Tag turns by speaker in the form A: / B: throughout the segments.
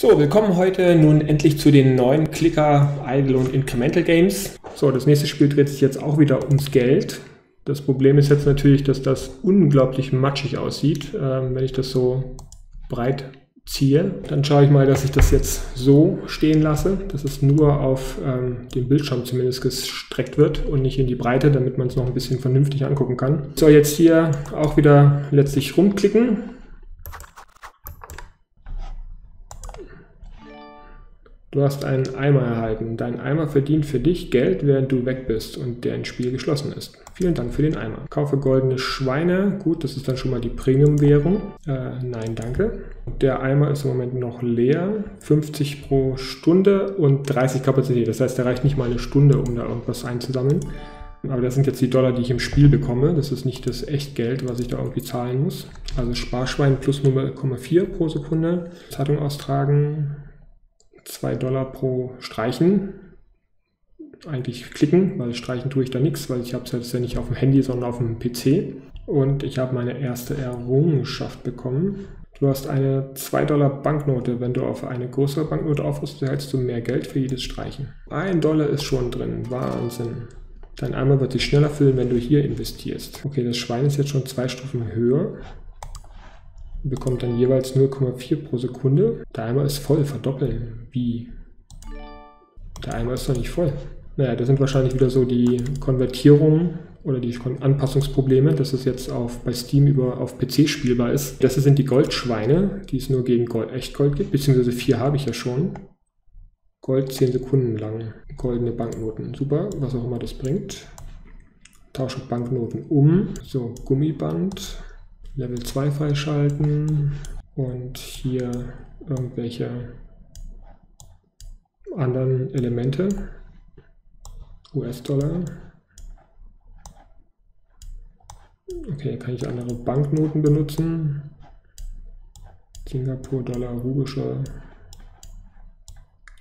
A: So, willkommen heute nun endlich zu den neuen Clicker, Idle und Incremental Games. So, das nächste Spiel dreht sich jetzt auch wieder ums Geld. Das Problem ist jetzt natürlich, dass das unglaublich matschig aussieht, ähm, wenn ich das so breit ziehe. Dann schaue ich mal, dass ich das jetzt so stehen lasse, dass es nur auf ähm, den Bildschirm zumindest gestreckt wird und nicht in die Breite, damit man es noch ein bisschen vernünftig angucken kann. So, jetzt hier auch wieder letztlich rumklicken Du hast einen Eimer erhalten. Dein Eimer verdient für dich Geld, während du weg bist und dein Spiel geschlossen ist. Vielen Dank für den Eimer. Kaufe goldene Schweine. Gut, das ist dann schon mal die Premium-Währung. Äh, nein, danke. Der Eimer ist im Moment noch leer. 50 pro Stunde und 30 Kapazität. Das heißt, der reicht nicht mal eine Stunde, um da irgendwas einzusammeln. Aber das sind jetzt die Dollar, die ich im Spiel bekomme. Das ist nicht das Echtgeld, was ich da irgendwie zahlen muss. Also Sparschwein plus 0,4 pro Sekunde. Zeitung austragen. 2 Dollar pro Streichen. Eigentlich klicken, weil streichen tue ich da nichts, weil ich habe es jetzt ja nicht auf dem Handy, sondern auf dem PC. Und ich habe meine erste Errungenschaft bekommen. Du hast eine 2 Dollar Banknote. Wenn du auf eine größere Banknote aufrufst, erhältst du mehr Geld für jedes Streichen. Ein Dollar ist schon drin. Wahnsinn. Dein Eimer wird sich schneller füllen, wenn du hier investierst. Okay, das Schwein ist jetzt schon zwei Stufen höher bekommt dann jeweils 0,4 pro Sekunde. Der Eimer ist voll, verdoppeln. Wie? Der Eimer ist doch nicht voll. Naja, das sind wahrscheinlich wieder so die Konvertierungen oder die Anpassungsprobleme, dass es jetzt auf, bei Steam über auf PC spielbar ist. Das sind die Goldschweine, die es nur gegen Gold, Echtgold gibt, beziehungsweise vier habe ich ja schon. Gold 10 Sekunden lang. Goldene Banknoten. Super, was auch immer das bringt. Tausche Banknoten um. So, Gummiband. Level 2 freischalten und hier irgendwelche anderen Elemente. US-Dollar. Okay, kann ich andere Banknoten benutzen. Singapur-Dollar, rubischer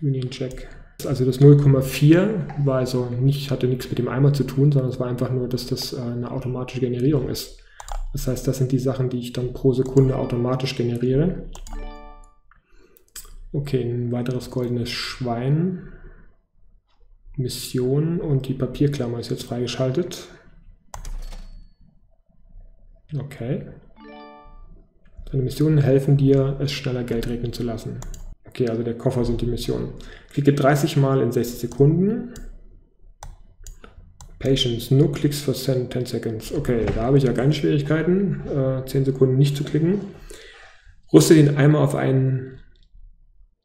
A: Union Check. Also das 0,4 war also nicht, hatte nichts mit dem Eimer zu tun, sondern es war einfach nur, dass das äh, eine automatische Generierung ist. Das heißt, das sind die Sachen, die ich dann pro Sekunde automatisch generiere. Okay, ein weiteres goldenes Schwein. Mission und die Papierklammer ist jetzt freigeschaltet. Okay. Deine Missionen helfen dir, es schneller Geld regnen zu lassen. Okay, also der Koffer sind die Missionen. Klicke 30 Mal in 60 Sekunden. Patience, no clicks for 10, 10 seconds. Okay, da habe ich ja keine Schwierigkeiten, äh, 10 Sekunden nicht zu klicken. Rüste den Eimer auf einen,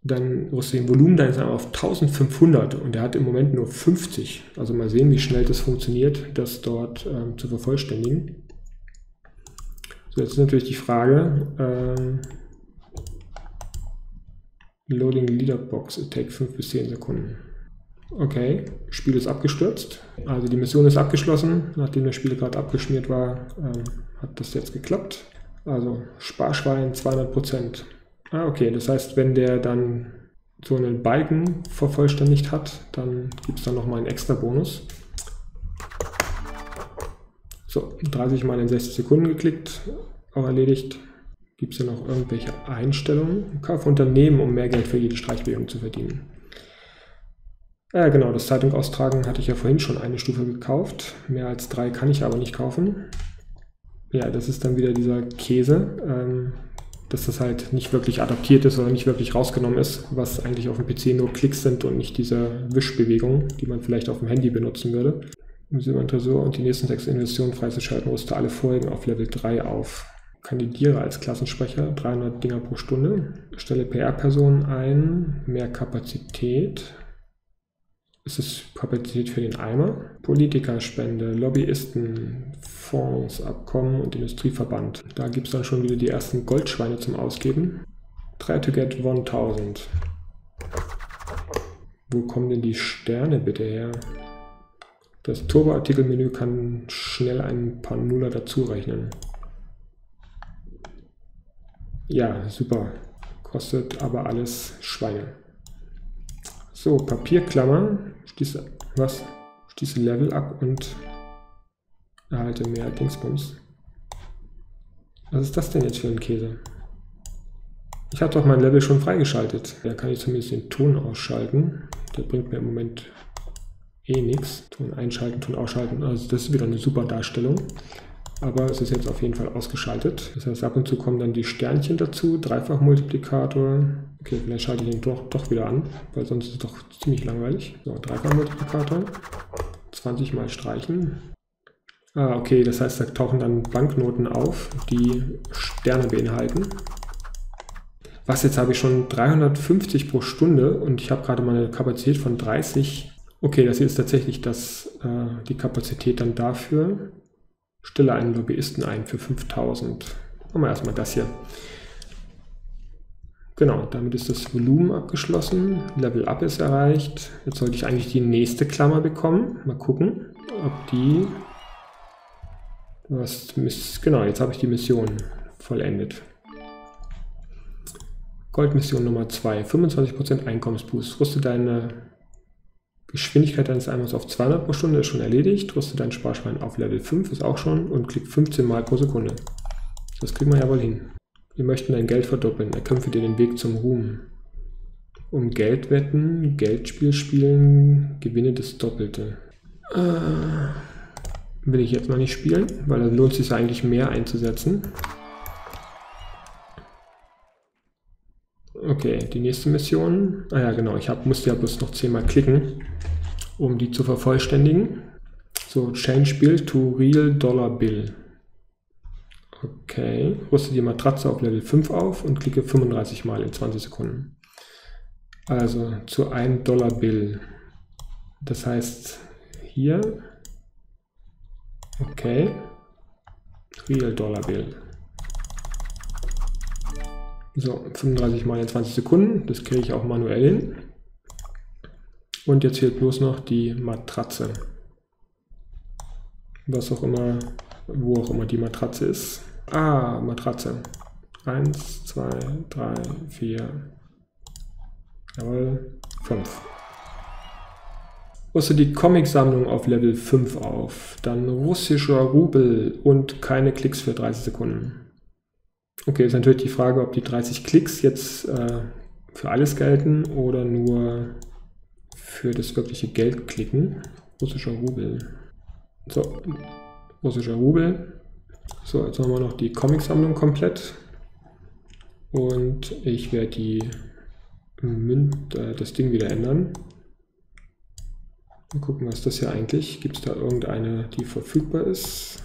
A: dann rüste den Volumen deines Eimer auf 1500 und der hat im Moment nur 50. Also mal sehen, wie schnell das funktioniert, das dort ähm, zu vervollständigen. So, jetzt ist natürlich die Frage, ähm, Loading Leaderbox, it take 5 bis 10 Sekunden. Okay, Spiel ist abgestürzt. Also die Mission ist abgeschlossen. Nachdem das Spiel gerade abgeschmiert war, ähm, hat das jetzt geklappt. Also Sparschwein 200%. Ah, okay, das heißt, wenn der dann so einen Balken vervollständigt hat, dann gibt es dann nochmal einen extra Bonus. So, 30 mal in 60 Sekunden geklickt, auch erledigt. Gibt es hier noch irgendwelche Einstellungen? Kauf Unternehmen, um mehr Geld für jede Streichbewegung zu verdienen. Äh, genau, das Zeitung austragen hatte ich ja vorhin schon eine Stufe gekauft. Mehr als drei kann ich aber nicht kaufen. Ja, das ist dann wieder dieser Käse, ähm, dass das halt nicht wirklich adaptiert ist oder nicht wirklich rausgenommen ist, was eigentlich auf dem PC nur Klicks sind und nicht diese Wischbewegungen, die man vielleicht auf dem Handy benutzen würde. Museum und Tresor und die nächsten sechs Investitionen freizuschalten, rüste alle Folgen auf Level 3 auf. Kandidiere als Klassensprecher, 300 Dinger pro Stunde. Stelle PR-Personen ein, mehr Kapazität, es ist Kapazität für den Eimer. Politikerspende, Lobbyisten, Fonds, Abkommen und Industrieverband. Da gibt es dann schon wieder die ersten Goldschweine zum Ausgeben. Try to get 1000. Wo kommen denn die Sterne bitte her? Das Turbo-Artikelmenü kann schnell ein paar Nuller dazu rechnen. Ja, super. Kostet aber alles Schweine. So, Papierklammer, schließe, was? Schließe Level ab und erhalte mehr Dingsbums. Was ist das denn jetzt für ein Käse? Ich habe doch mein Level schon freigeschaltet. Da kann ich zumindest den Ton ausschalten. Der bringt mir im Moment eh nichts. Ton einschalten, Ton ausschalten. Also das ist wieder eine super Darstellung. Aber es ist jetzt auf jeden Fall ausgeschaltet. Das heißt, ab und zu kommen dann die Sternchen dazu. Dreifachmultiplikator. Okay, vielleicht schalte ich den doch, doch wieder an, weil sonst ist es doch ziemlich langweilig. So, Dreifachmultiplikator. 20 mal streichen. Ah, okay, das heißt, da tauchen dann Banknoten auf, die Sterne beinhalten. Was, jetzt habe ich schon 350 pro Stunde und ich habe gerade mal eine Kapazität von 30. Okay, das hier ist tatsächlich das, äh, die Kapazität dann dafür. Stelle einen Lobbyisten ein für 5000. Machen wir erstmal das hier. Genau, damit ist das Volumen abgeschlossen. Level Up ist erreicht. Jetzt sollte ich eigentlich die nächste Klammer bekommen. Mal gucken, ob die... Was, genau, jetzt habe ich die Mission vollendet. Goldmission Nummer 2. 25% Einkommensboost. Rüste deine Geschwindigkeit deines Eimers auf 200 pro Stunde, ist schon erledigt. Rüste dein Sparschwein auf Level 5, ist auch schon. Und klick 15 Mal pro Sekunde. Das kriegen wir ja wohl hin. Wir möchten dein Geld verdoppeln. Erkämpfe dir den Weg zum Ruhm. Um Geld wetten, Geldspiel spielen, gewinne das Doppelte. Äh, will ich jetzt mal nicht spielen, weil dann lohnt es sich eigentlich mehr einzusetzen. Okay, die nächste Mission. Ah ja, genau, ich hab, musste ja bloß noch zehnmal klicken, um die zu vervollständigen. So, Change Bill to Real Dollar Bill. Okay, rüste die Matratze auf Level 5 auf und klicke 35 Mal in 20 Sekunden. Also zu 1 Dollar Bill. Das heißt hier, okay, Real Dollar Bill. So, 35 mal in 20 Sekunden, das kriege ich auch manuell hin. Und jetzt fehlt bloß noch die Matratze. Was auch immer, wo auch immer die Matratze ist. Ah, Matratze. 1, 2, 3, 4, jawohl, 5. Rüste die Comic-Sammlung auf Level 5 auf, dann russischer Rubel und keine Klicks für 30 Sekunden. Okay, ist natürlich die Frage, ob die 30 Klicks jetzt äh, für alles gelten oder nur für das wirkliche Geld klicken. Russischer Rubel. So, russischer Rubel. So, jetzt haben wir noch die Comic-Sammlung komplett. Und ich werde die Münd, äh, das Ding wieder ändern. Mal gucken, was das hier eigentlich? Gibt es da irgendeine, die verfügbar ist?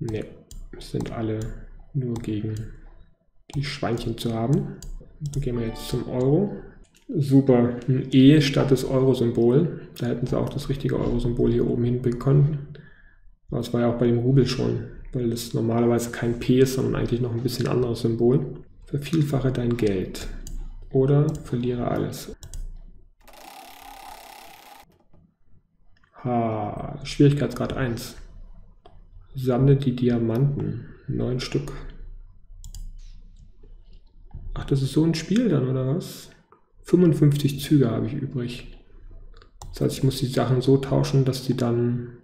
A: Ne, sind alle nur gegen die Schweinchen zu haben. Gehen wir jetzt zum Euro. Super, ein E statt des Euro-Symbol. Da hätten sie auch das richtige Euro-Symbol hier oben hinbekommen. Das war ja auch bei dem Rubel schon, weil das normalerweise kein P ist, sondern eigentlich noch ein bisschen anderes Symbol. Vervielfache dein Geld oder verliere alles. Ha, Schwierigkeitsgrad 1. Sammle die Diamanten. Neun Stück. Ach, das ist so ein Spiel dann, oder was? 55 Züge habe ich übrig. Das heißt, ich muss die Sachen so tauschen, dass die dann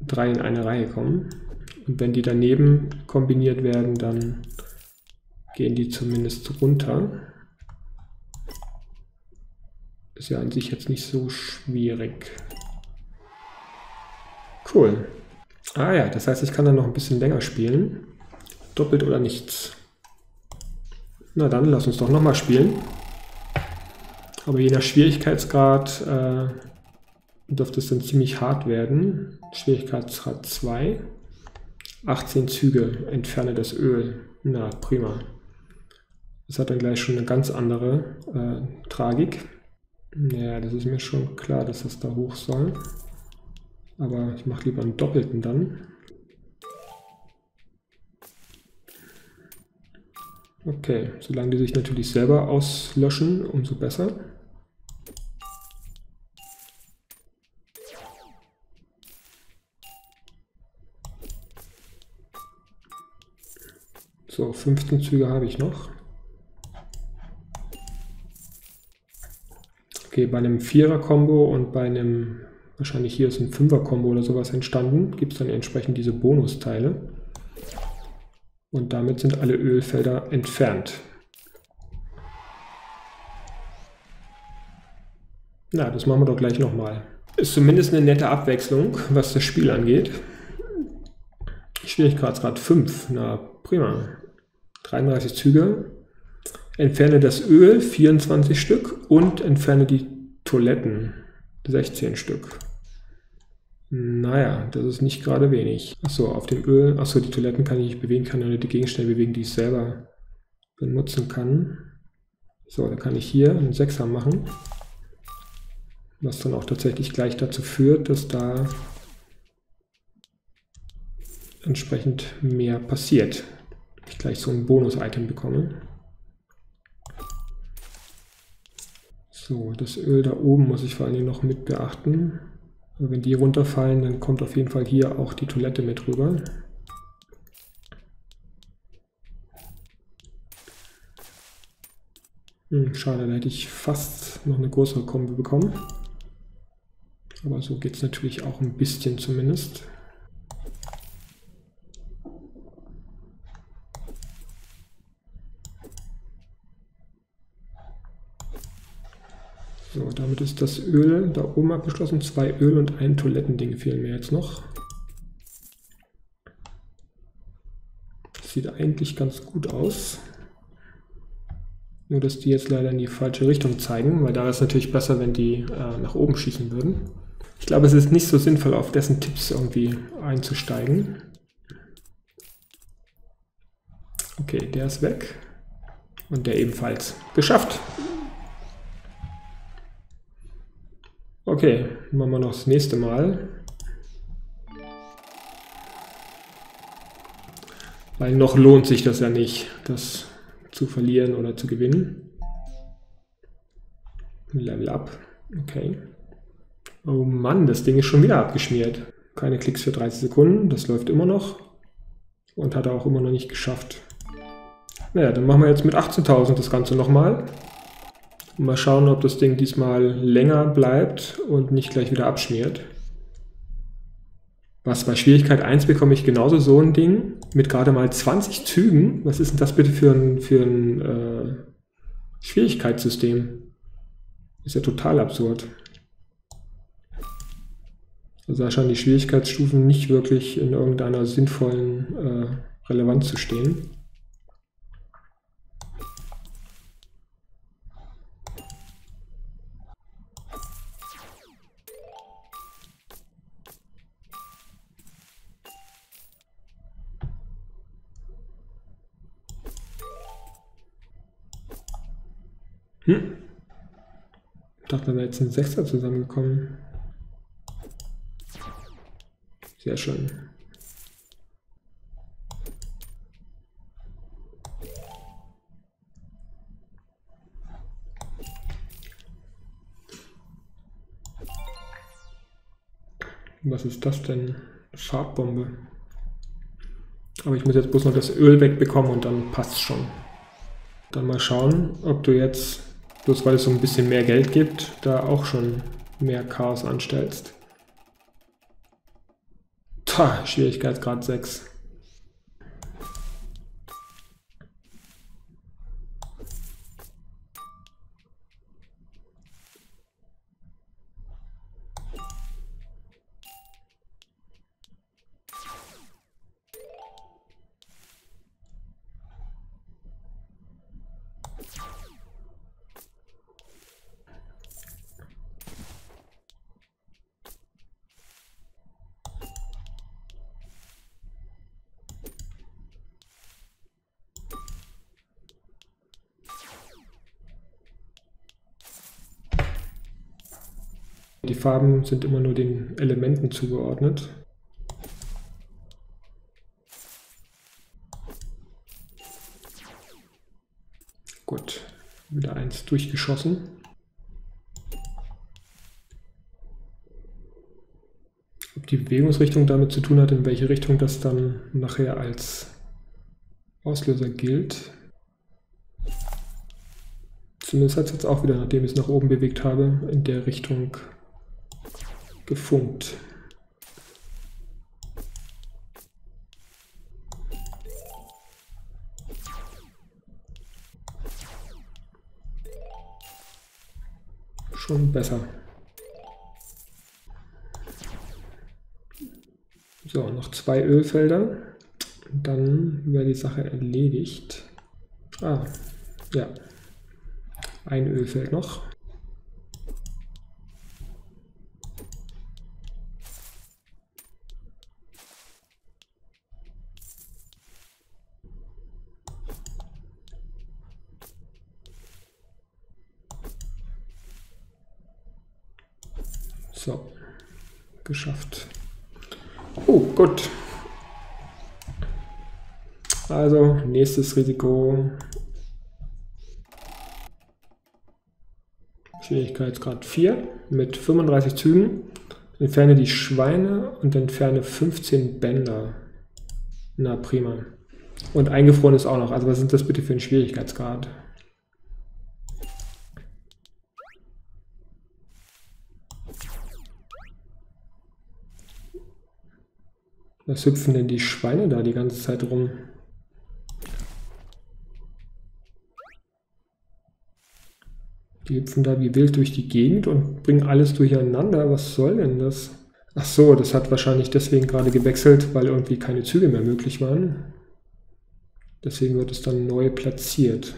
A: drei in eine Reihe kommen. Und wenn die daneben kombiniert werden, dann gehen die zumindest runter. Ist ja an sich jetzt nicht so schwierig. Cool. Ah ja, das heißt, ich kann dann noch ein bisschen länger spielen. Doppelt oder nichts. Na dann, lass uns doch nochmal spielen. Aber je nach Schwierigkeitsgrad äh, dürfte es dann ziemlich hart werden. Schwierigkeitsgrad 2. 18 Züge, entferne das Öl. Na, prima. Das hat dann gleich schon eine ganz andere äh, Tragik. Ja, das ist mir schon klar, dass das da hoch soll. Aber ich mache lieber einen doppelten dann. Okay, solange die sich natürlich selber auslöschen, umso besser. So, 15 Züge habe ich noch. Okay, bei einem Vierer-Kombo und bei einem Wahrscheinlich hier ist ein Fünfer-Kombo oder sowas entstanden. Gibt es dann entsprechend diese Bonusteile. Und damit sind alle Ölfelder entfernt. Na, das machen wir doch gleich nochmal. Ist zumindest eine nette Abwechslung, was das Spiel angeht. Schwierigkeitsgrad 5. Na, prima. 33 Züge. Entferne das Öl, 24 Stück. Und entferne die Toiletten, 16 Stück. Naja, das ist nicht gerade wenig. Achso, auf dem Öl, achso, die Toiletten kann ich nicht bewegen, kann nur die Gegenstände bewegen, die ich selber benutzen kann. So, da kann ich hier einen Sechser machen. Was dann auch tatsächlich gleich dazu führt, dass da entsprechend mehr passiert. Ich gleich so ein Bonus-Item bekomme. So, das Öl da oben muss ich vor allen Dingen noch mit beachten. Wenn die runterfallen, dann kommt auf jeden Fall hier auch die Toilette mit rüber. Hm, schade, da hätte ich fast noch eine größere Kombi bekommen. Aber so geht es natürlich auch ein bisschen zumindest. So, damit ist das Öl da oben abgeschlossen. Zwei Öl und ein Toilettending fehlen mir jetzt noch. sieht eigentlich ganz gut aus. Nur, dass die jetzt leider in die falsche Richtung zeigen, weil da ist es natürlich besser, wenn die äh, nach oben schießen würden. Ich glaube, es ist nicht so sinnvoll, auf dessen Tipps irgendwie einzusteigen. Okay, der ist weg. Und der ebenfalls. Geschafft! Okay, machen wir noch das nächste Mal. Weil noch lohnt sich das ja nicht, das zu verlieren oder zu gewinnen. Level up. Okay. Oh Mann, das Ding ist schon wieder abgeschmiert. Keine Klicks für 30 Sekunden, das läuft immer noch. Und hat er auch immer noch nicht geschafft. Naja, dann machen wir jetzt mit 18.000 das Ganze nochmal. Mal schauen, ob das Ding diesmal länger bleibt und nicht gleich wieder abschmiert. Was bei Schwierigkeit 1 bekomme ich genauso so ein Ding mit gerade mal 20 Zügen. Was ist denn das bitte für ein, für ein äh, Schwierigkeitssystem? Ist ja total absurd. Also da scheinen die Schwierigkeitsstufen nicht wirklich in irgendeiner sinnvollen äh, Relevanz zu stehen. Hm. Ich dachte, da wäre jetzt ein Sechser zusammengekommen. Sehr schön. Was ist das denn? Farbbombe. Aber ich muss jetzt bloß noch das Öl wegbekommen und dann passt schon. Dann mal schauen, ob du jetzt bloß weil es so ein bisschen mehr Geld gibt, da auch schon mehr Chaos anstellst. Tja, Schwierigkeitsgrad 6. Farben sind immer nur den Elementen zugeordnet. Gut, wieder eins durchgeschossen. Ob die Bewegungsrichtung damit zu tun hat, in welche Richtung das dann nachher als Auslöser gilt. Zumindest hat es jetzt auch wieder, nachdem ich es nach oben bewegt habe, in der Richtung gefunkt. Schon besser. So, noch zwei Ölfelder. Dann wäre die Sache erledigt. Ah, ja. Ein Ölfeld noch. So, geschafft. Oh, gut. Nächstes Risiko. Schwierigkeitsgrad 4 mit 35 Zügen. Entferne die Schweine und entferne 15 Bänder. Na prima. Und eingefroren ist auch noch. Also was sind das bitte für ein Schwierigkeitsgrad? Was hüpfen denn die Schweine da die ganze Zeit rum? Die hüpfen da wie wild durch die Gegend und bringen alles durcheinander. Was soll denn das? Ach so, das hat wahrscheinlich deswegen gerade gewechselt, weil irgendwie keine Züge mehr möglich waren. Deswegen wird es dann neu platziert.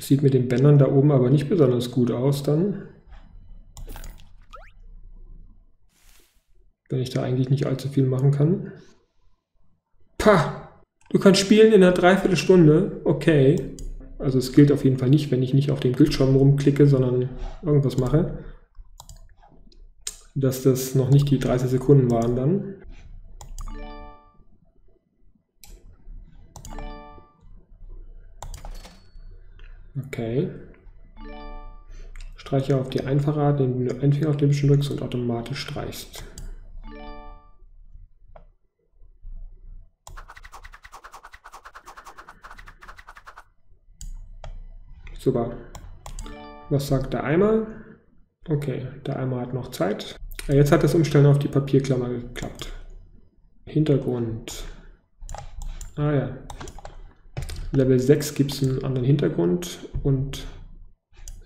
A: Sieht mit den Bändern da oben aber nicht besonders gut aus dann. Wenn ich da eigentlich nicht allzu viel machen kann. Pah! Du kannst spielen in einer Dreiviertelstunde. Okay. Also es gilt auf jeden Fall nicht, wenn ich nicht auf dem Bildschirm rumklicke, sondern irgendwas mache. Dass das noch nicht die 30 Sekunden waren dann. Okay. Streiche auf die einfache Art, indem du einen Finger auf den Bildschirm drückst und automatisch streichst. Super. Was sagt der Eimer? Okay, der Eimer hat noch Zeit. Jetzt hat das Umstellen auf die Papierklammer geklappt. Hintergrund. Ah ja, Level 6 gibt es einen anderen Hintergrund und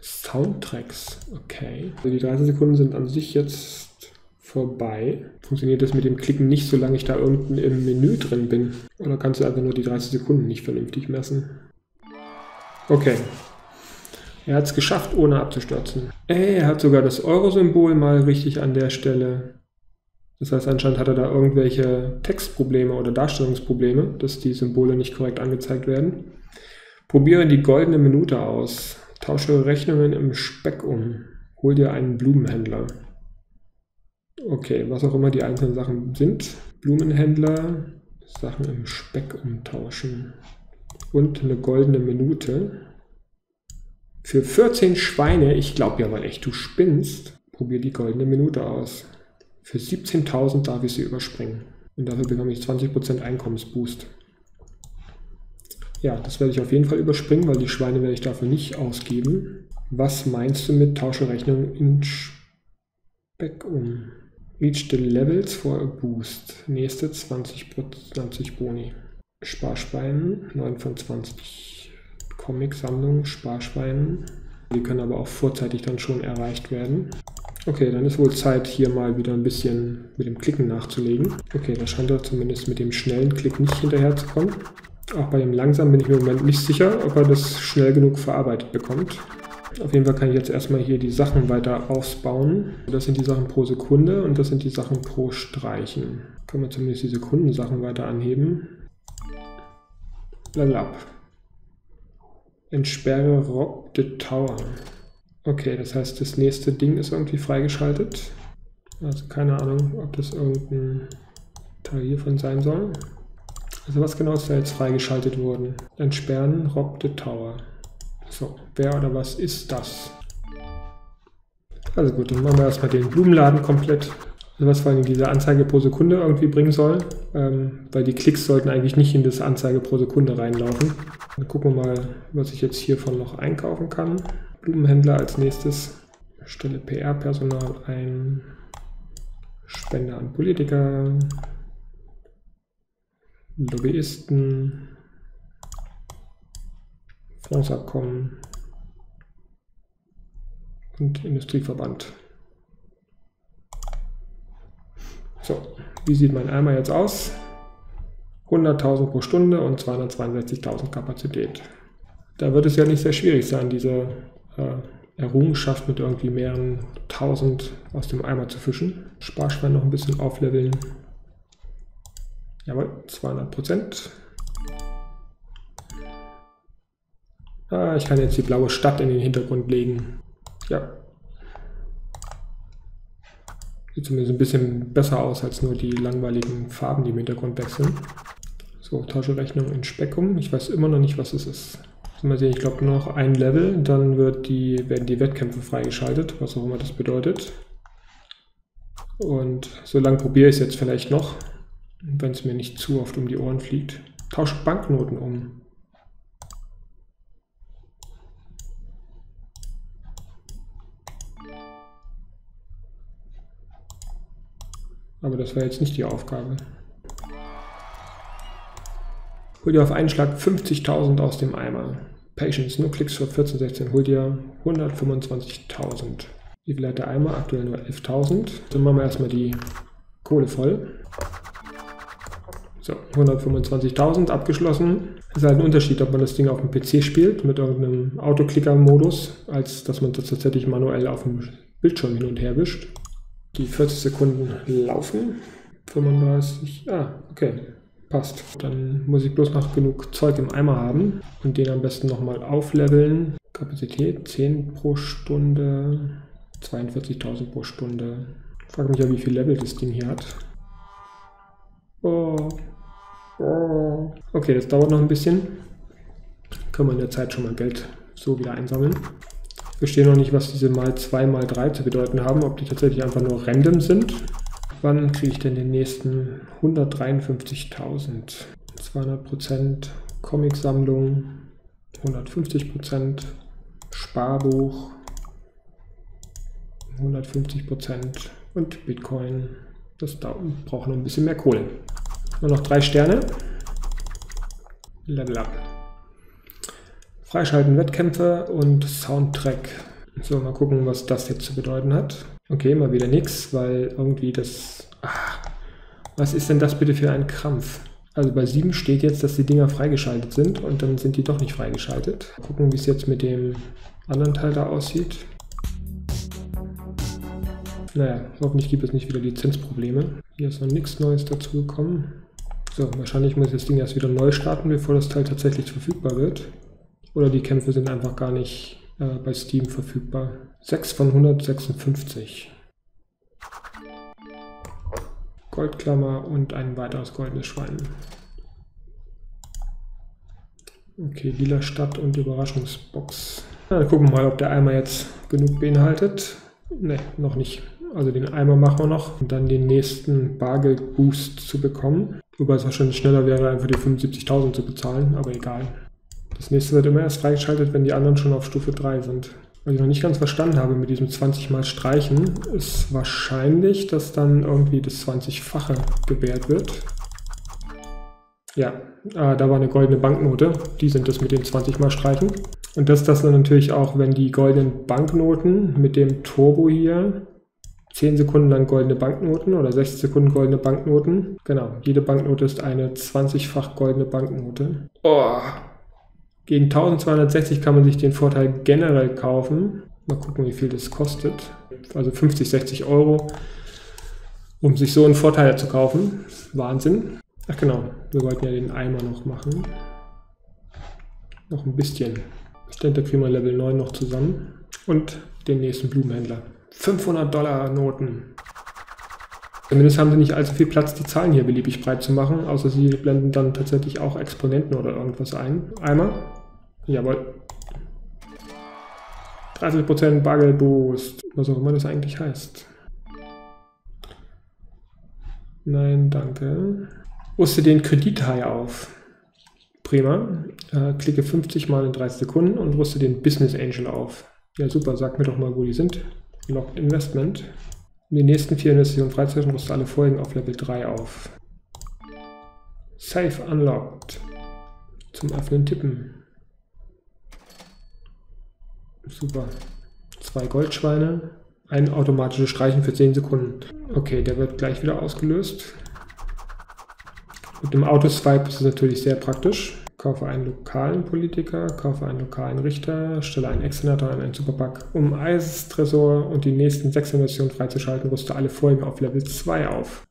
A: Soundtracks. Okay. Also die 30 Sekunden sind an sich jetzt vorbei. Funktioniert das mit dem Klicken nicht, solange ich da unten im Menü drin bin? Oder kannst du einfach nur die 30 Sekunden nicht vernünftig messen? Okay. Er hat es geschafft, ohne abzustürzen. Ey, er hat sogar das Euro-Symbol mal richtig an der Stelle. Das heißt, anscheinend hat er da irgendwelche Textprobleme oder Darstellungsprobleme, dass die Symbole nicht korrekt angezeigt werden. Probiere die goldene Minute aus. Tausche Rechnungen im Speck um. Hol dir einen Blumenhändler. Okay, was auch immer die einzelnen Sachen sind. Blumenhändler, Sachen im Speck umtauschen. Und eine goldene Minute. Für 14 Schweine, ich glaube ja mal echt, du spinnst. Probier die goldene Minute aus. Für 17.000 darf ich sie überspringen. Und dafür bekomme ich 20% Einkommensboost. Ja, das werde ich auf jeden Fall überspringen, weil die Schweine werde ich dafür nicht ausgeben. Was meinst du mit Tauscherechnung in Speck um? Reach the levels for a boost. Nächste 20, 20 Boni. Sparschweinen, 9 von 20. Comic-Sammlung, Sparschweinen. Die können aber auch vorzeitig dann schon erreicht werden. Okay, dann ist wohl Zeit, hier mal wieder ein bisschen mit dem Klicken nachzulegen. Okay, da scheint er zumindest mit dem schnellen Klick nicht hinterherzukommen. Auch bei dem langsamen bin ich mir im Moment nicht sicher, ob er das schnell genug verarbeitet bekommt. Auf jeden Fall kann ich jetzt erstmal hier die Sachen weiter ausbauen. Das sind die Sachen pro Sekunde und das sind die Sachen pro Streichen. Können wir zumindest die Sekundensachen weiter anheben. Level up. Entsperre Rob the Tower. Okay, das heißt, das nächste Ding ist irgendwie freigeschaltet. Also keine Ahnung, ob das irgendein Teil hiervon sein soll. Also was genau ist da jetzt freigeschaltet worden? Entsperren Rob the Tower. So, wer oder was ist das? Also gut, dann machen wir erstmal den Blumenladen komplett was vor allem diese Anzeige pro Sekunde irgendwie bringen soll, ähm, weil die Klicks sollten eigentlich nicht in das Anzeige pro Sekunde reinlaufen. Dann gucken wir mal, was ich jetzt hiervon noch einkaufen kann. Blumenhändler als nächstes. Stelle PR-Personal ein. Spende an Politiker. Lobbyisten. Fondsabkommen und Industrieverband. So, wie sieht mein Eimer jetzt aus? 100.000 pro Stunde und 262.000 Kapazität. Da wird es ja nicht sehr schwierig sein, diese äh, Errungenschaft mit irgendwie mehreren tausend aus dem Eimer zu fischen. Sparschwein noch ein bisschen aufleveln. Jawohl, 200 Prozent. Ah, ich kann jetzt die blaue Stadt in den Hintergrund legen. Ja, Sieht zumindest ein bisschen besser aus als nur die langweiligen Farben, die im Hintergrund wechseln. So, Taschenrechnung in Speckum. Ich weiß immer noch nicht, was es ist. So, mal sehen, ich glaube noch ein Level, dann wird die, werden die Wettkämpfe freigeschaltet, was auch immer das bedeutet. Und so lange probiere ich es jetzt vielleicht noch, wenn es mir nicht zu oft um die Ohren fliegt. Tausche Banknoten um. Aber das war jetzt nicht die Aufgabe. Hol dir auf einen Schlag 50.000 aus dem Eimer. Patience, nur Klicks für 14, 16. Hol dir 125.000. Wie hat der Eimer? Aktuell nur 11.000. Dann machen wir erstmal die Kohle voll. So, 125.000 abgeschlossen. Es ist halt ein Unterschied, ob man das Ding auf dem PC spielt mit irgendeinem Autoklicker-Modus, als dass man das tatsächlich manuell auf dem Bildschirm hin und her wischt. Die 40 Sekunden laufen. 35. Ah, okay. Passt. Dann muss ich bloß noch genug Zeug im Eimer haben und den am besten nochmal aufleveln. Kapazität 10 pro Stunde, 42.000 pro Stunde. Ich frage mich ja, wie viel Level das Ding hier hat. Oh. Oh. Okay, das dauert noch ein bisschen. Können wir in der Zeit schon mal Geld so wieder einsammeln verstehe noch nicht, was diese mal 2 mal 3 zu bedeuten haben, ob die tatsächlich einfach nur random sind. Wann kriege ich denn den nächsten 153.000? 200% Comicsammlung, 150% Sparbuch, 150% und Bitcoin. Das braucht noch ein bisschen mehr Kohle. Nur noch drei Sterne. Level up. Freischalten Wettkämpfe und Soundtrack. So, mal gucken, was das jetzt zu bedeuten hat. Okay, mal wieder nichts, weil irgendwie das... Ach, was ist denn das bitte für ein Krampf? Also bei 7 steht jetzt, dass die Dinger freigeschaltet sind und dann sind die doch nicht freigeschaltet. Mal gucken, wie es jetzt mit dem anderen Teil da aussieht. Naja, hoffentlich gibt es nicht wieder Lizenzprobleme. Hier ist noch nichts Neues dazu gekommen. So, wahrscheinlich muss ich das Ding erst wieder neu starten, bevor das Teil tatsächlich verfügbar wird. Oder die Kämpfe sind einfach gar nicht äh, bei Steam verfügbar. 6 von 156. Goldklammer und ein weiteres goldenes Schwein. Okay, lila Stadt und Überraschungsbox. Ja, dann gucken wir mal, ob der Eimer jetzt genug beinhaltet. Ne, noch nicht. Also den Eimer machen wir noch, um dann den nächsten Bargeld-Boost zu bekommen. Wobei es wahrscheinlich schneller wäre, einfach die 75.000 zu bezahlen, aber egal. Das nächste wird immer erst freigeschaltet, wenn die anderen schon auf Stufe 3 sind. Was ich noch nicht ganz verstanden habe mit diesem 20 mal Streichen, ist wahrscheinlich, dass dann irgendwie das 20-fache gewährt wird. Ja, ah, da war eine goldene Banknote. Die sind das mit den 20 mal Streichen. Und das ist das dann natürlich auch, wenn die goldenen Banknoten mit dem Turbo hier 10 Sekunden lang goldene Banknoten oder 60 Sekunden goldene Banknoten. Genau, jede Banknote ist eine 20-fach goldene Banknote. Oh, gegen 1260 kann man sich den Vorteil generell kaufen. Mal gucken, wie viel das kostet. Also 50, 60 Euro, um sich so einen Vorteil zu kaufen. Wahnsinn. Ach genau, wir wollten ja den Eimer noch machen. Noch ein bisschen. Da kriegen wir Level 9 noch zusammen. Und den nächsten Blumenhändler. 500 Dollar Noten. Zumindest haben sie nicht allzu viel Platz, die Zahlen hier beliebig breit zu machen, außer sie blenden dann tatsächlich auch Exponenten oder irgendwas ein. Einmal. Jawohl. 30% Bargelboost. Was auch immer das eigentlich heißt. Nein, danke. Rüste den Kredithai auf. Prima. Äh, klicke 50 mal in 30 Sekunden und rüste den Business Angel auf. Ja, super. Sag mir doch mal, wo die sind. Locked Investment. In den nächsten vier Investitionen freizuschalten, rüste alle Folgen auf Level 3 auf. Safe Unlocked. Zum Öffnen tippen. Super. Zwei Goldschweine. Ein automatisches Streichen für 10 Sekunden. Okay, der wird gleich wieder ausgelöst. Mit dem Autoswipe ist es natürlich sehr praktisch. Kaufe einen lokalen Politiker, kaufe einen lokalen Richter, stelle einen Externator an einen Superpack, um Eistresor und die nächsten sechs Investitionen freizuschalten, rüste alle Folgen auf Level 2 auf.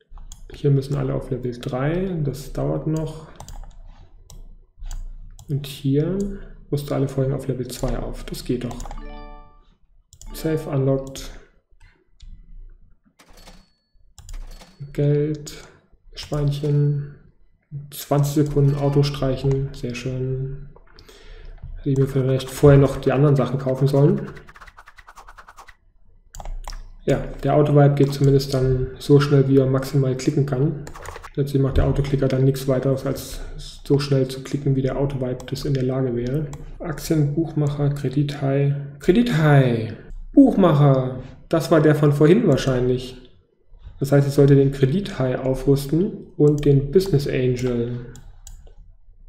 A: Hier müssen alle auf Level 3, das dauert noch. Und hier rüste alle Folgen auf Level 2 auf, das geht doch. Safe unlocked. Geld, Schweinchen, 20 Sekunden Auto streichen, sehr schön. Hätte ich mir vielleicht vorher noch die anderen Sachen kaufen sollen. Ja, der Autovibe geht zumindest dann so schnell, wie er maximal klicken kann. Letztlich macht der Autoklicker dann nichts weiteres, als so schnell zu klicken, wie der Autovibe das in der Lage wäre. Aktien, Buchmacher, Kredit High. Kredit High! Buchmacher! Das war der von vorhin wahrscheinlich. Das heißt, ich sollte den Kredit High aufrüsten und den Business Angel.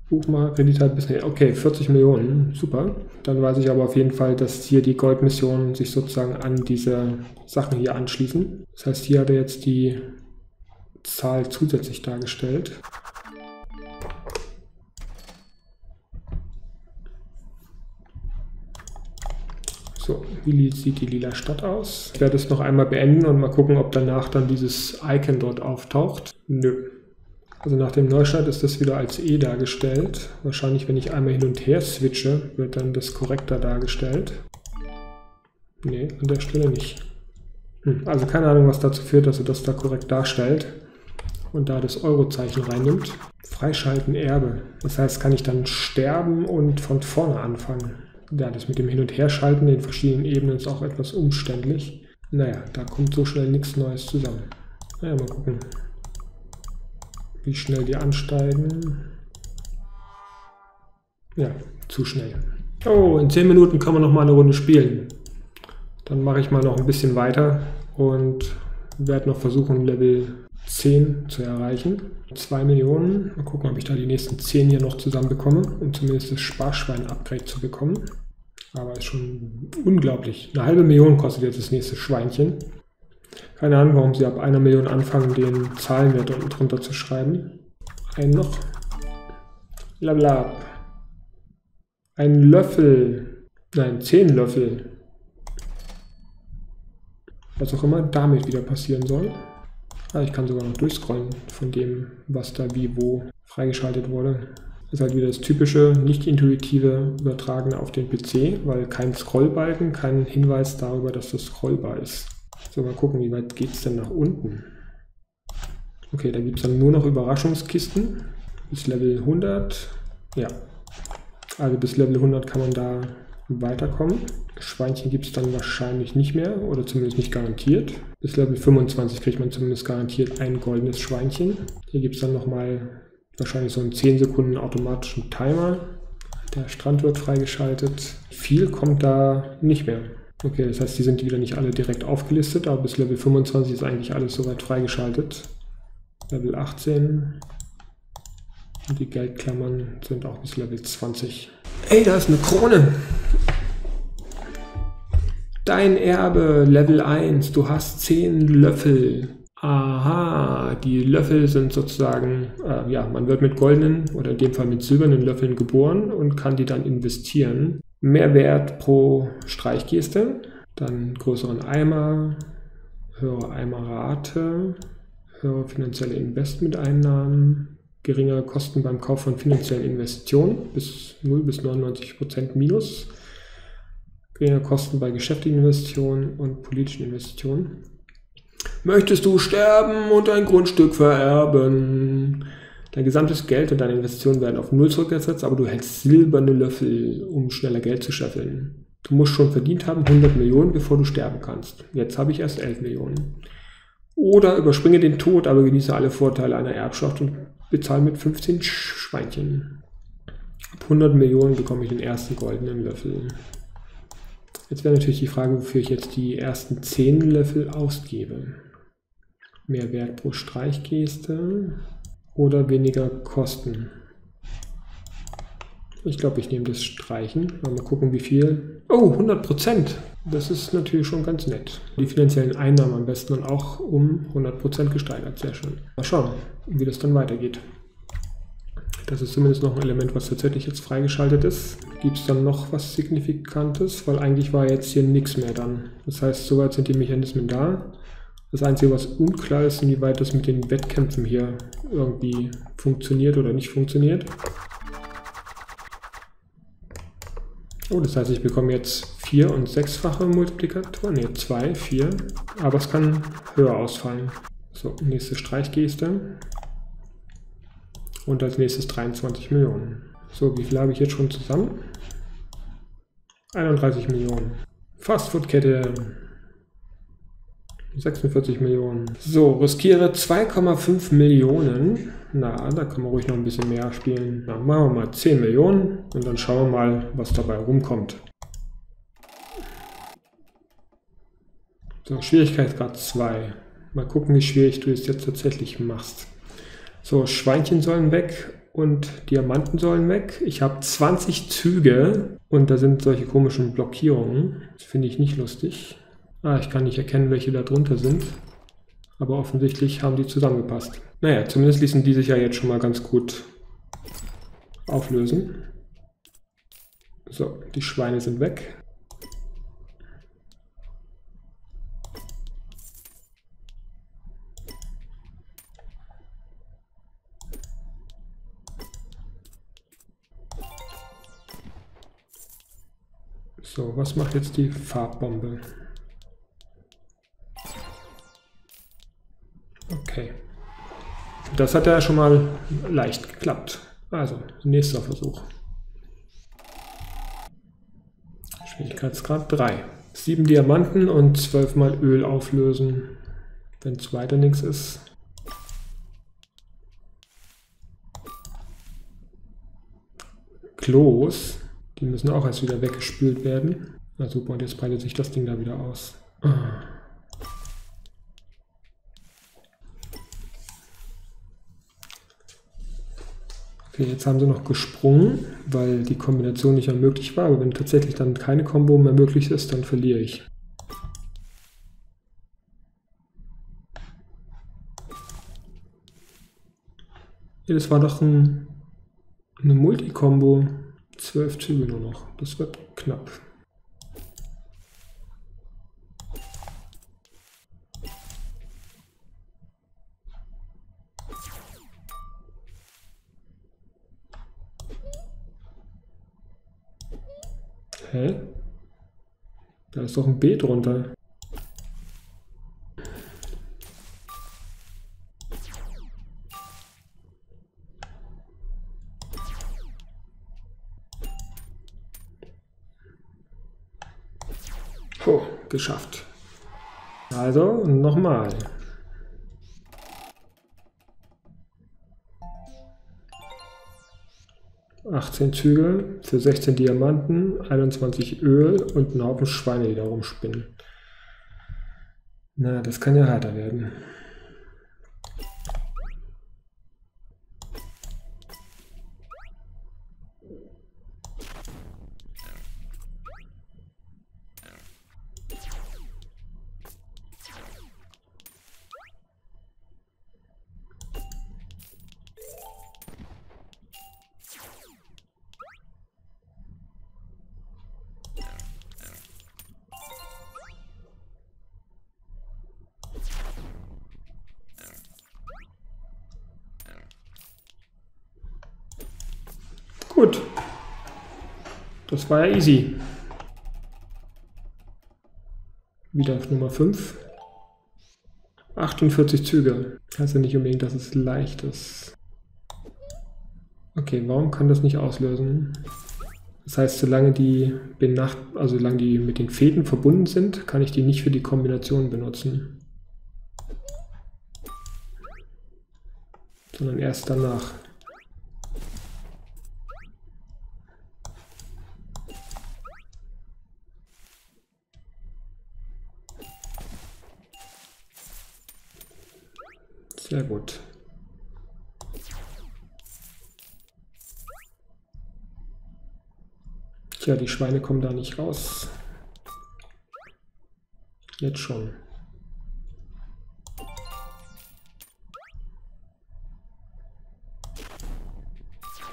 A: Buch mal Kredit High Business Okay, 40 Millionen, super. Dann weiß ich aber auf jeden Fall, dass hier die Goldmissionen sich sozusagen an diese Sachen hier anschließen. Das heißt, hier hat er jetzt die Zahl zusätzlich dargestellt. So, wie sieht die lila Stadt aus? Ich werde es noch einmal beenden und mal gucken, ob danach dann dieses Icon dort auftaucht. Nö. Also nach dem Neustart ist das wieder als E dargestellt. Wahrscheinlich, wenn ich einmal hin und her switche, wird dann das korrekter dargestellt. Nee, an der Stelle nicht. Hm, also keine Ahnung, was dazu führt, dass er das da korrekt darstellt und da das Eurozeichen reinnimmt. Freischalten Erbe. Das heißt, kann ich dann sterben und von vorne anfangen ja, das mit dem Hin- und Herschalten in verschiedenen Ebenen ist auch etwas umständlich. Naja, da kommt so schnell nichts Neues zusammen. Naja, mal gucken, wie schnell die ansteigen. Ja, zu schnell. Oh, in 10 Minuten kann man noch mal eine Runde spielen. Dann mache ich mal noch ein bisschen weiter und werde noch versuchen, Level 10 zu erreichen. 2 Millionen. Mal gucken, ob ich da die nächsten 10 hier noch zusammen bekomme, um zumindest das Sparschwein-Upgrade zu bekommen. Aber ist schon unglaublich. Eine halbe Million kostet jetzt das nächste Schweinchen. Keine Ahnung, warum sie ab einer Million anfangen, den Zahlenwert unten drunter zu schreiben. Ein noch. Blablab. Ein Löffel. Nein, zehn Löffel. Was auch immer damit wieder passieren soll. Ah, ich kann sogar noch durchscrollen von dem, was da wie wo freigeschaltet wurde ist halt wieder das typische, nicht intuitive Übertragene auf den PC, weil kein Scrollbalken, kein Hinweis darüber, dass das scrollbar ist. So, mal gucken, wie weit geht es denn nach unten. Okay, da gibt es dann nur noch Überraschungskisten bis Level 100. Ja, also bis Level 100 kann man da weiterkommen. Schweinchen gibt es dann wahrscheinlich nicht mehr oder zumindest nicht garantiert. Bis Level 25 kriegt man zumindest garantiert ein goldenes Schweinchen. Hier gibt es dann nochmal wahrscheinlich so einen 10 Sekunden automatischen Timer. Der Strand wird freigeschaltet. Viel kommt da nicht mehr. Okay, das heißt, die sind wieder nicht alle direkt aufgelistet, aber bis Level 25 ist eigentlich alles soweit freigeschaltet. Level 18. Und die Geldklammern sind auch bis Level 20. Ey, da ist eine Krone! Dein Erbe, Level 1, du hast 10 Löffel. Aha, die Löffel sind sozusagen, äh, ja, man wird mit goldenen oder in dem Fall mit silbernen Löffeln geboren und kann die dann investieren. Mehrwert pro Streichgeste, dann größeren Eimer, höhere Eimerrate, höhere finanzielle Investmenteinnahmen, geringere Kosten beim Kauf von finanziellen Investitionen bis 0 bis 99 Prozent minus, geringere Kosten bei geschäftlichen Investitionen und politischen Investitionen. Möchtest du sterben und ein Grundstück vererben? Dein gesamtes Geld und deine Investitionen werden auf Null zurückgesetzt, aber du hältst silberne Löffel, um schneller Geld zu scheffeln. Du musst schon verdient haben 100 Millionen, bevor du sterben kannst. Jetzt habe ich erst 11 Millionen. Oder überspringe den Tod, aber genieße alle Vorteile einer Erbschaft und bezahle mit 15 Schweinchen. Ab 100 Millionen bekomme ich den ersten goldenen Löffel. Jetzt wäre natürlich die Frage, wofür ich jetzt die ersten 10 Löffel ausgebe. Mehr Wert pro Streichgeste oder weniger Kosten. Ich glaube, ich nehme das Streichen. Mal gucken, wie viel. Oh, 100 Prozent. Das ist natürlich schon ganz nett. Die finanziellen Einnahmen am besten dann auch um 100 Prozent gesteigert. Sehr schön. Mal schauen, wie das dann weitergeht. Das ist zumindest noch ein Element, was tatsächlich jetzt freigeschaltet ist. Gibt es dann noch was Signifikantes? Weil eigentlich war jetzt hier nichts mehr dann. Das heißt, soweit sind die Mechanismen da. Das Einzige, was unklar ist, inwieweit das mit den Wettkämpfen hier irgendwie funktioniert oder nicht funktioniert. Oh, das heißt, ich bekomme jetzt vier- und sechsfache Multiplikatoren. Ne, zwei, vier. Aber es kann höher ausfallen. So, nächste Streichgeste. Und als nächstes 23 Millionen. So, wie viel habe ich jetzt schon zusammen? 31 Millionen. Fastfood-Kette. 46 Millionen. So, riskiere 2,5 Millionen. Na, da kann man ruhig noch ein bisschen mehr spielen. Na, machen wir mal 10 Millionen und dann schauen wir mal, was dabei rumkommt. So, Schwierigkeitsgrad 2. Mal gucken, wie schwierig du es jetzt tatsächlich machst. So, Schweinchen sollen weg und Diamanten sollen weg. Ich habe 20 Züge und da sind solche komischen Blockierungen. Das finde ich nicht lustig. Ah, ich kann nicht erkennen, welche da drunter sind. Aber offensichtlich haben die zusammengepasst. Naja, zumindest ließen die sich ja jetzt schon mal ganz gut auflösen. So, die Schweine sind weg. So, was macht jetzt die Farbbombe? Okay. Das hat ja schon mal leicht geklappt. Also, nächster Versuch. Schwierigkeitsgrad 3. 7 Diamanten und 12 mal Öl auflösen, wenn es weiter nichts ist. Klos, die müssen auch erst wieder weggespült werden. Na super, und jetzt breitet sich das Ding da wieder aus. Okay, jetzt haben sie noch gesprungen, weil die Kombination nicht mehr möglich war. Aber wenn tatsächlich dann keine Combo mehr möglich ist, dann verliere ich. Das war doch ein, eine Multikombo. Zwölf Züge nur noch. Das wird knapp. Hä? Da ist doch ein B drunter. Geschafft. Also, nochmal. 18 Züge für 16 Diamanten, 21 Öl und einen Haufen Schweine, die da rumspinnen. Na, das kann ja härter werden. War ja easy. Wieder auf Nummer 5. 48 Züge. Heißt ja nicht unbedingt, dass es leicht ist. Okay, warum kann das nicht auslösen? Das heißt, solange die Benacht also solange die mit den Fäden verbunden sind, kann ich die nicht für die Kombination benutzen. sondern erst danach. Sehr gut. Tja, die Schweine kommen da nicht raus. Jetzt schon.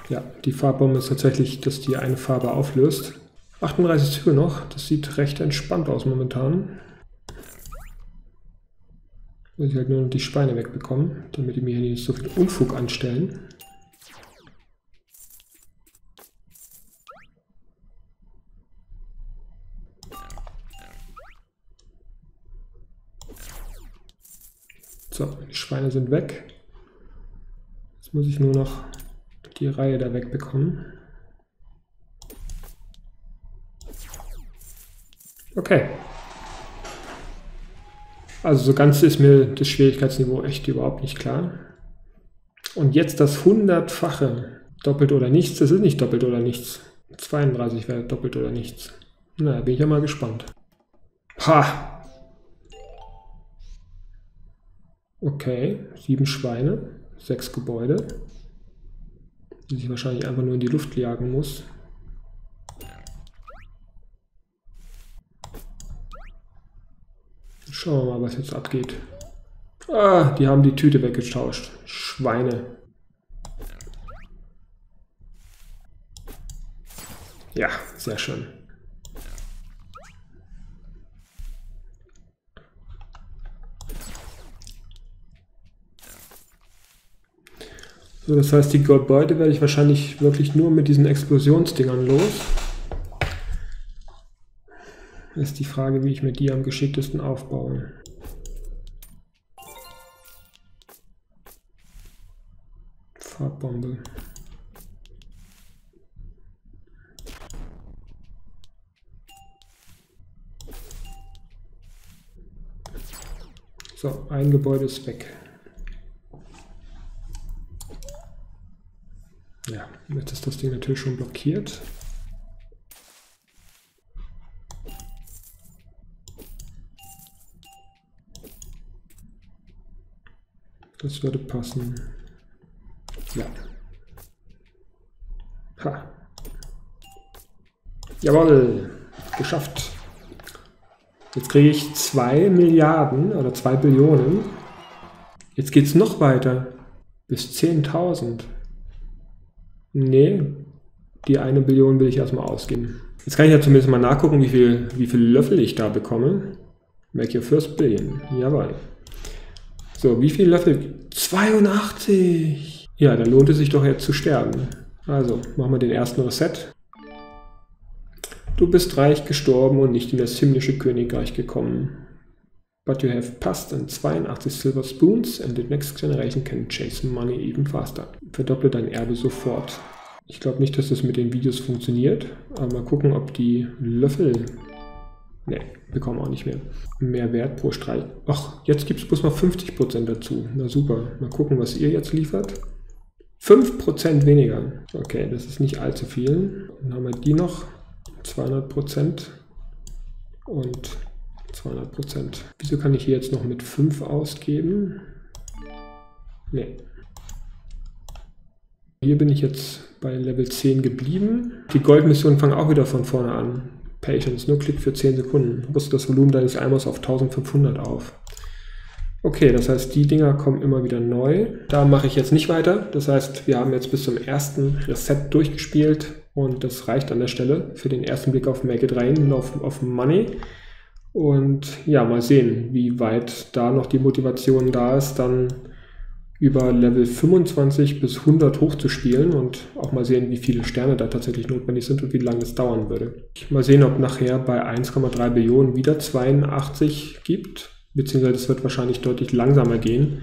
A: Ja, die Farbbombe ist tatsächlich, dass die eine Farbe auflöst. 38 Züge noch, das sieht recht entspannt aus momentan. Muss ich halt nur noch die Schweine wegbekommen, damit die mir hier nicht so viel Unfug anstellen. So, die Schweine sind weg. Jetzt muss ich nur noch die Reihe da wegbekommen. Okay. Also so ganz ist mir das Schwierigkeitsniveau echt überhaupt nicht klar. Und jetzt das hundertfache. Doppelt oder nichts, das ist nicht doppelt oder nichts. 32 wäre doppelt oder nichts. Na, bin ich ja mal gespannt. Ha! Okay, sieben Schweine, sechs Gebäude die sich wahrscheinlich einfach nur in die Luft jagen muss. Schauen wir mal, was jetzt abgeht. Ah, die haben die Tüte weggetauscht. Schweine. Ja, sehr schön. So, das heißt, die Goldbeute werde ich wahrscheinlich wirklich nur mit diesen Explosionsdingern los. Ist die Frage, wie ich mir die am geschicktesten aufbaue. Farbbombe. So, ein Gebäude ist weg. Ja, jetzt ist das Ding natürlich schon blockiert. Das würde passen. Ja. Ha. Jawohl, geschafft. Jetzt kriege ich 2 Milliarden oder 2 Billionen. Jetzt geht es noch weiter. Bis 10.000. Nee, die eine Billion will ich erstmal ausgeben. Jetzt kann ich ja zumindest mal nachgucken, wie viel, wie viel Löffel ich da bekomme. Make your first billion. Jawohl. So, wie viele Löffel? 82! Ja, dann lohnt es sich doch jetzt zu sterben. Also, machen wir den ersten Reset. Du bist reich gestorben und nicht in das himmlische Königreich gekommen. But you have passed and 82 silver spoons and the next generation can chase money even faster. Verdopple dein Erbe sofort. Ich glaube nicht, dass das mit den Videos funktioniert, aber mal gucken, ob die Löffel... Ne, bekommen auch nicht mehr. Mehr Wert pro Streich. Ach, jetzt gibt es bloß mal 50% dazu. Na super. Mal gucken, was ihr jetzt liefert. 5% weniger. Okay, das ist nicht allzu viel. Dann haben wir die noch. 200% und 200 Prozent. Wieso kann ich hier jetzt noch mit 5 ausgeben? Nee. Hier bin ich jetzt bei Level 10 geblieben. Die Goldmissionen fangen auch wieder von vorne an. Patience, nur Klick für 10 Sekunden. Rüste das Volumen deines Eimers auf 1500 auf. Okay, das heißt, die Dinger kommen immer wieder neu. Da mache ich jetzt nicht weiter. Das heißt, wir haben jetzt bis zum ersten Reset durchgespielt und das reicht an der Stelle für den ersten Blick auf Make It Rain auf, auf Money. Und ja, mal sehen, wie weit da noch die Motivation da ist, dann über Level 25 bis 100 hochzuspielen und auch mal sehen, wie viele Sterne da tatsächlich notwendig sind und wie lange es dauern würde. Mal sehen, ob nachher bei 1,3 Billionen wieder 82 gibt, beziehungsweise es wird wahrscheinlich deutlich langsamer gehen,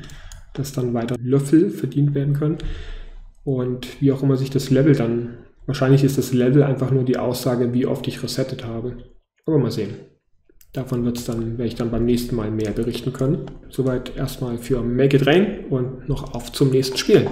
A: dass dann weiter Löffel verdient werden können und wie auch immer sich das Level dann, wahrscheinlich ist das Level einfach nur die Aussage, wie oft ich resettet habe. Aber mal sehen. Davon wird's dann, werde ich dann beim nächsten Mal mehr berichten können. Soweit erstmal für Make It Rain und noch auf zum nächsten Spiel.